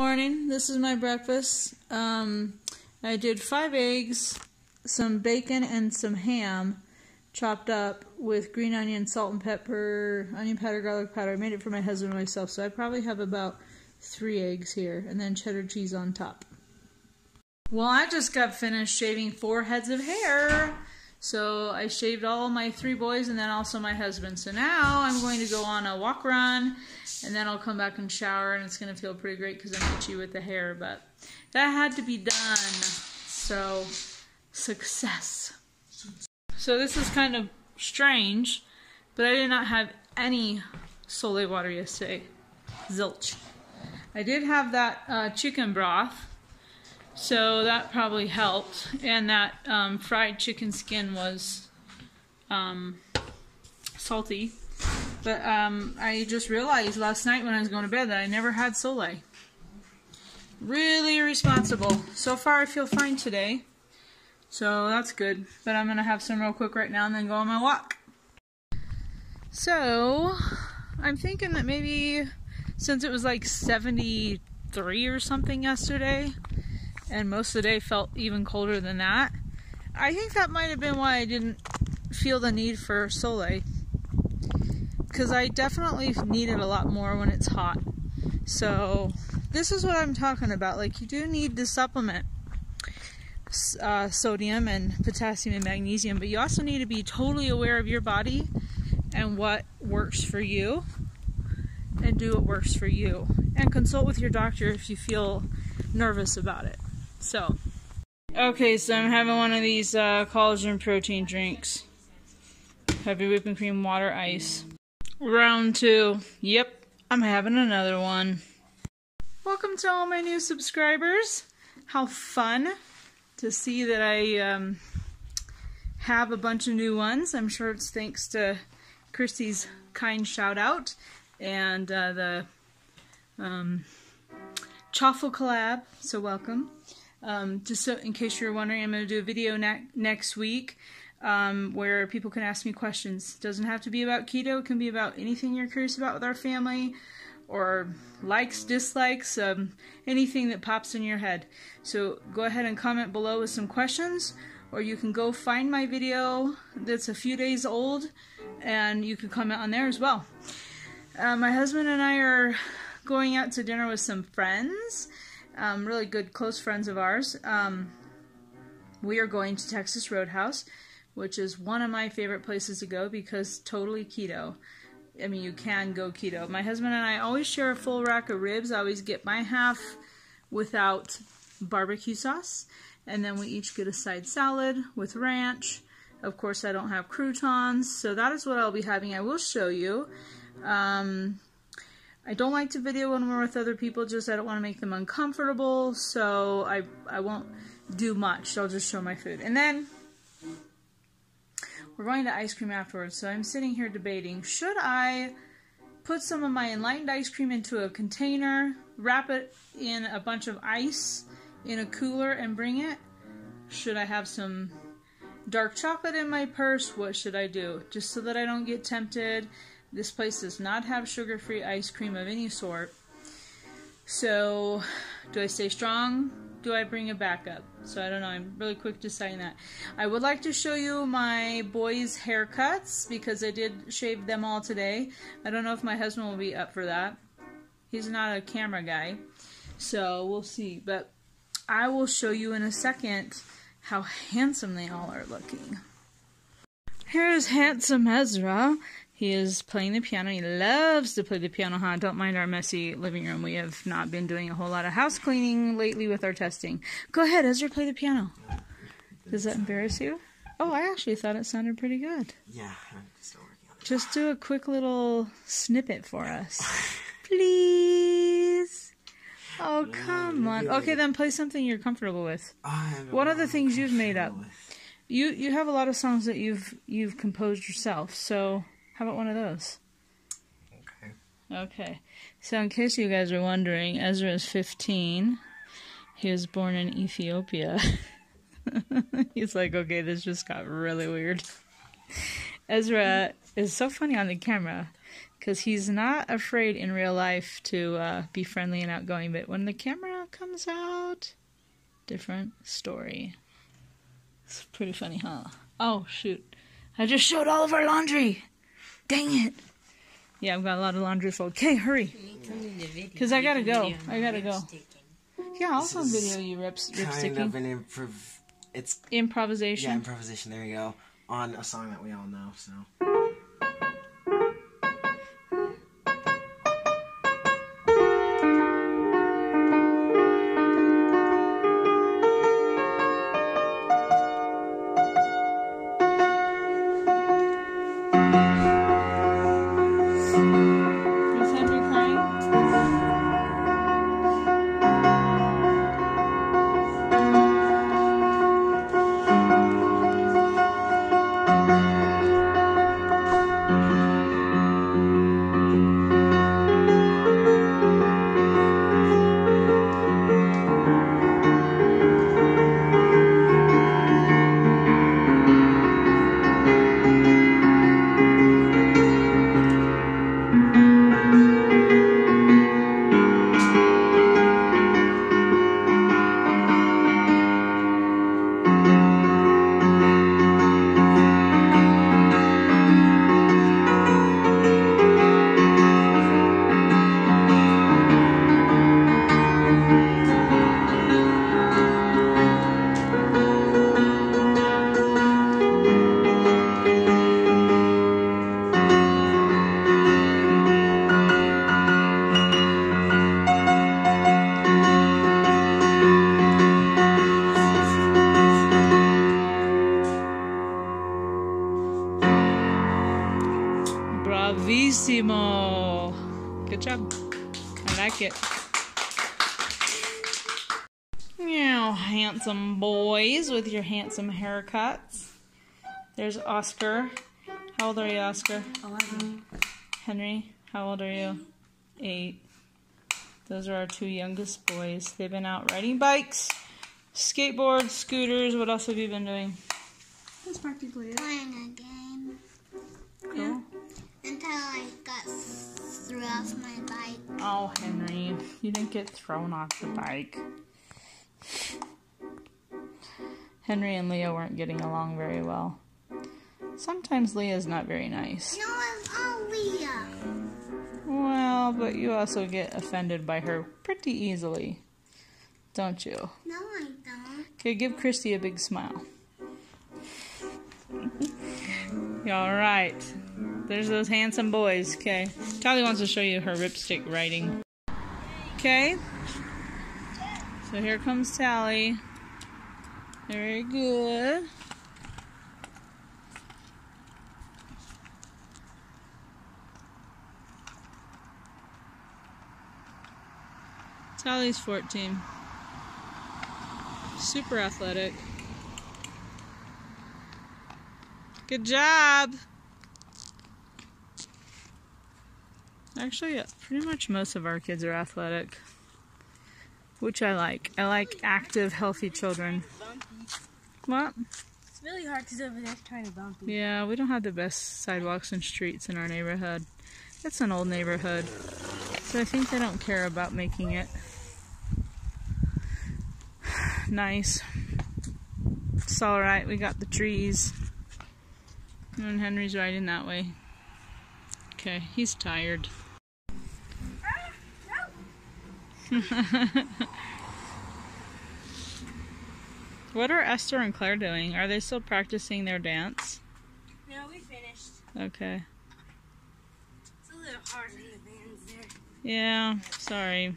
Morning. This is my breakfast. Um, I did five eggs, some bacon, and some ham chopped up with green onion, salt and pepper, onion powder, garlic powder. I made it for my husband and myself, so I probably have about three eggs here, and then cheddar cheese on top. Well, I just got finished shaving four heads of hair. So I shaved all my three boys and then also my husband. So now I'm going to go on a walk run and then I'll come back and shower and it's going to feel pretty great because I'm itchy with the hair. But that had to be done. So success. So this is kind of strange, but I did not have any Sole water yesterday. Zilch. I did have that uh, chicken broth so that probably helped. And that um, fried chicken skin was um, salty. But um, I just realized last night when I was going to bed that I never had Sole. Really responsible. So far I feel fine today. So that's good. But I'm going to have some real quick right now and then go on my walk. So I'm thinking that maybe since it was like 73 or something yesterday, and most of the day felt even colder than that. I think that might have been why I didn't feel the need for Sole. Because I definitely need it a lot more when it's hot. So, this is what I'm talking about. Like, you do need to supplement uh, sodium and potassium and magnesium, but you also need to be totally aware of your body and what works for you and do what works for you. And consult with your doctor if you feel nervous about it. So, okay, so I'm having one of these uh, collagen protein drinks. Heavy whipping cream, water, ice. Round two. Yep, I'm having another one. Welcome to all my new subscribers. How fun to see that I um, have a bunch of new ones. I'm sure it's thanks to Christy's kind shout out and uh, the um, Chaffle collab. So welcome. Um, just so, in case you're wondering, I'm going to do a video ne next week um, where people can ask me questions. It doesn't have to be about keto. It can be about anything you're curious about with our family or likes, dislikes, um, anything that pops in your head. So go ahead and comment below with some questions or you can go find my video that's a few days old and you can comment on there as well. Uh, my husband and I are going out to dinner with some friends um, really good close friends of ours. Um, we are going to Texas Roadhouse, which is one of my favorite places to go because totally keto. I mean, you can go keto. My husband and I always share a full rack of ribs. I always get my half without barbecue sauce, and then we each get a side salad with ranch. Of course, I don't have croutons, so that is what I'll be having. I will show you. Um, I don't like to video when we're with other people, just I don't want to make them uncomfortable, so I, I won't do much. I'll just show my food. And then we're going to ice cream afterwards, so I'm sitting here debating, should I put some of my enlightened ice cream into a container, wrap it in a bunch of ice in a cooler and bring it? Should I have some dark chocolate in my purse? What should I do? Just so that I don't get tempted this place does not have sugar-free ice cream of any sort. So, do I stay strong? Do I bring it back up? So I don't know. I'm really quick deciding that. I would like to show you my boys' haircuts because I did shave them all today. I don't know if my husband will be up for that. He's not a camera guy. So we'll see. But I will show you in a second how handsome they all are looking. Here's handsome Ezra. He is playing the piano. He loves to play the piano, huh? Don't mind our messy living room. We have not been doing a whole lot of house cleaning lately with our testing. Go ahead, Ezra, play the piano. Does that embarrass you? Oh, I actually thought it sounded pretty good. Yeah, I'm still working on it. Just do a quick little snippet for us. Please. Oh, come on. Okay, then play something you're comfortable with. What are the things you've made up? You you have a lot of songs that you've you've composed yourself. So how about one of those? Okay. Okay. So, in case you guys are wondering, Ezra is 15. He was born in Ethiopia. He's like, okay, this just got really weird. Ezra is so funny on the camera because he's not afraid in real life to uh, be friendly and outgoing, but when the camera comes out, different story. It's pretty funny, huh? Oh, shoot. I just showed all of our laundry. Dang it. Yeah, I've got a lot of laundry fold. Okay, hurry. Because I gotta go. I gotta go. Yeah, I'll film video you rips, rip Kind sticking. of an improv. It's Improvisation. yeah, improvisation. There you go. On a song that we all know. So. Now, handsome boys with your handsome haircuts. There's Oscar. How old are you, Oscar? 11. Henry, how old are you? Eight. Those are our two youngest boys. They've been out riding bikes, skateboards, scooters. What else have you been doing? That's practically it. playing a game Cool. until I got threw off my bike. Oh, Henry, you didn't get thrown off the bike. Henry and Leah weren't getting along very well. Sometimes Leah's not very nice. No, it's all Leah. Well, but you also get offended by her pretty easily, don't you? No, I don't. Okay, give Christy a big smile. All right. There's those handsome boys. Okay. Tally wants to show you her ripstick writing. Okay. So here comes Tally. Very good. Tally's 14. Super athletic. Good job. Actually, pretty much most of our kids are athletic, which I like. I like active, healthy children. What? It's really hard because over there's kind of bumpy. Yeah, we don't have the best sidewalks and streets in our neighborhood. It's an old neighborhood, so I think they don't care about making it nice. It's all right. We got the trees, and Henry's riding that way. Okay, he's tired. what are Esther and Claire doing? Are they still practicing their dance? No, we finished. Okay. It's a little hard in the bands there. Yeah, sorry.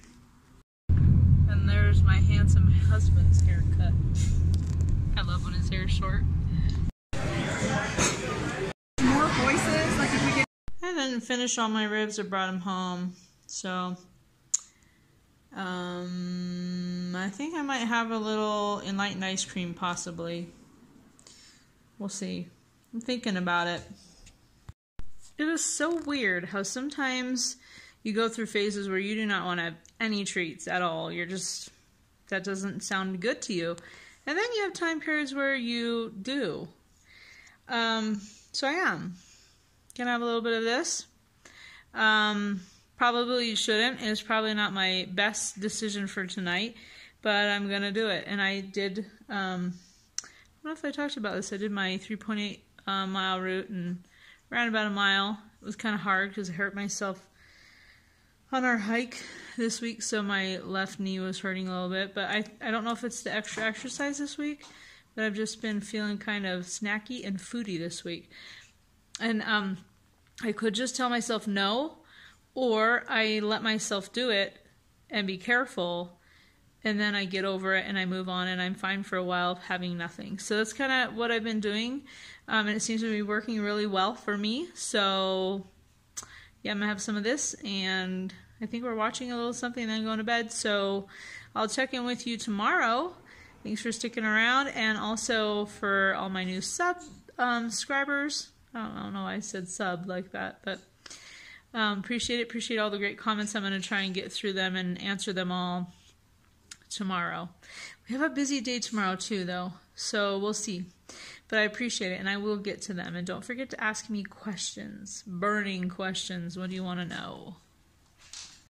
And there's my handsome husband's haircut. I love when his hair's short. More voices, like if we get. I didn't finish all my ribs or brought them home, so um, I think I might have a little enlightened ice cream, possibly. We'll see. I'm thinking about it. It is so weird how sometimes you go through phases where you do not want to have any treats at all. You're just that doesn't sound good to you, and then you have time periods where you do. Um, so I am. Can I have a little bit of this? Um, probably you shouldn't. It's probably not my best decision for tonight, but I'm gonna do it. And I did. Um, I don't know if I talked about this. I did my 3.8 uh, mile route and ran about a mile. It was kind of hard because I hurt myself on our hike this week, so my left knee was hurting a little bit. But I I don't know if it's the extra exercise this week, but I've just been feeling kind of snacky and foody this week, and um, I could just tell myself no, or I let myself do it and be careful. And then I get over it and I move on and I'm fine for a while having nothing. So that's kind of what I've been doing. Um, and it seems to be working really well for me. So yeah, I'm gonna have some of this, and I think we're watching a little something, and then going to bed. So I'll check in with you tomorrow. Thanks for sticking around, and also for all my new sub um, subscribers. I don't, I don't know why I said sub like that, but um, appreciate it. Appreciate all the great comments. I'm gonna try and get through them and answer them all tomorrow. We have a busy day tomorrow too, though, so we'll see. But I appreciate it, and I will get to them. And don't forget to ask me questions, burning questions. What do you want to know?